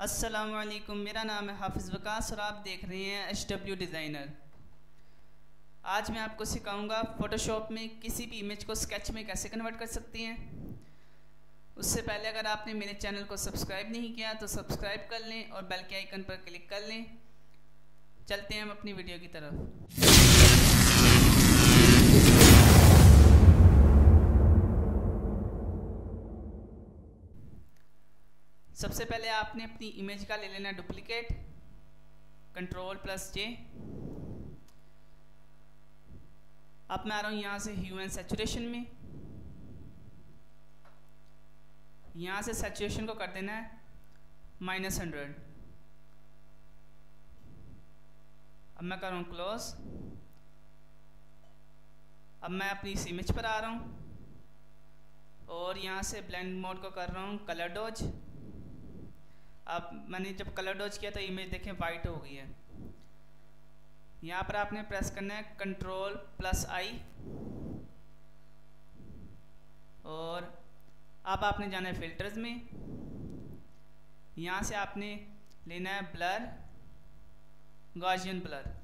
असलकुम मेरा नाम है हाफिज़ वकास और आप देख रहे हैं एच डब्ल्यू डिज़ाइनर आज मैं आपको सिखाऊँगा फ़ोटोशॉप में किसी भी इमेज को स्केच में कैसे कन्वर्ट कर सकती हैं। उससे पहले अगर आपने मेरे चैनल को सब्सक्राइब नहीं किया तो सब्सक्राइब कर लें और बेल के आइकन पर क्लिक कर लें। चलते हैं हम अपनी वीडियो की तरफ़। सबसे पहले आपने अपनी इमेज का ले लेना डुप्लीकेट कंट्रोल प्लस जे अब मैं आ रहा हूँ यहाँ से ह्यू एंड सेचुरेशन में। यहाँ से सेचुरेशन को कर देना है माइनस हंड्रेड अब मैं कर रहा हूँ क्लोज अब मैं अपनी इस इमेज पर आ रहा हूँ और यहाँ से ब्लेंड मोड को कर रहा हूँ कलर डोज अब मैंने जब कलर डोज किया तो इमेज देखें वाइट हो गई है। यहाँ पर आपने प्रेस करना है कंट्रोल प्लस आई और अब आपने जाना है फिल्टर्स में। यहाँ से आपने लेना है ब्लर गॉजियन ब्लर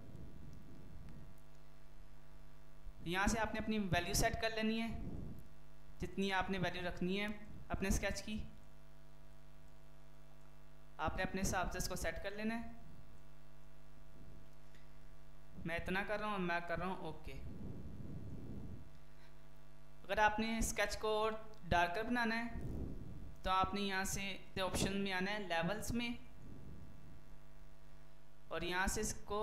यहाँ से आपने अपनी वैल्यू सेट कर लेनी है। जितनी आपने वैल्यू रखनी है, अपने स्केच की। आपने अपने हिसाब से इसको सेट कर लेना है। मैं इतना कर रहा हूँ, मैं कर रहा हूँ, ओके। अगर आपने स्केच को डार्कर बनाना है तो आपने यहाँ से ऑप्शन में आना है लेवल्स में। और यहाँ से इसको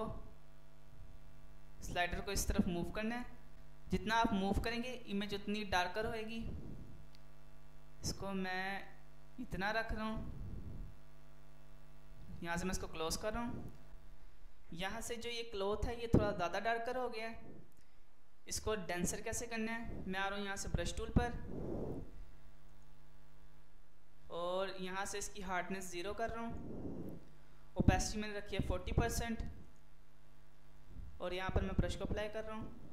स्लाइडर को इस तरफ़ मूव करना है। जितना आप मूव करेंगे इमेज उतनी डार्कर होएगी। इसको मैं इतना रख रहा हूँ। यहाँ से मैं इसको क्लोज कर रहा हूँ। यहाँ से जो ये क्लोथ है, ये थोड़ा ज़्यादा डार्कर हो गया है। इसको डेंसर कैसे करना है? मैं आ रहा हूँ यहाँ से ब्रश टूल पर। और यहाँ से इसकी हार्डनेस ज़ीरो कर रहा हूँ। ओपेसिटी मैंने रखी है फोर्टी परसेंट और यहाँ पर मैं ब्रश को अप्लाई कर रहा हूँ।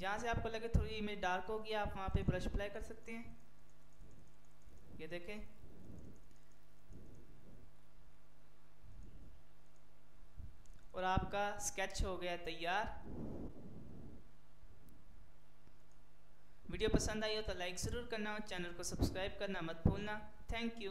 जहाँ से आपको लगे थोड़ी इमेज डार्क होगी, आप वहाँ पे ब्रश अप्लाई कर सकते हैं। ये देखें। और आपका स्केच हो गया तैयार। वीडियो पसंद आई हो तो लाइक ज़रूर करना और चैनल को सब्सक्राइब करना मत भूलना। Thank you